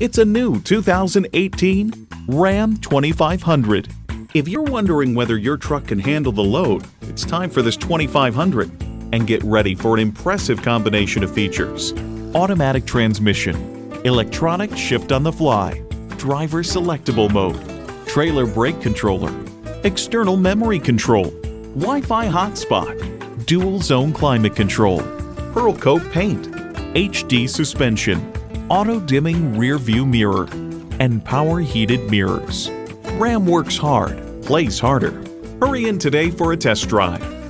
It's a new 2018 Ram 2500. If you're wondering whether your truck can handle the load, it's time for this 2500. And get ready for an impressive combination of features automatic transmission, electronic shift on the fly, driver selectable mode, trailer brake controller, external memory control, Wi Fi hotspot, dual zone climate control, pearl coat paint, HD suspension, auto dimming rear view mirror, and power heated mirrors. Ram works hard, plays harder. Hurry in today for a test drive.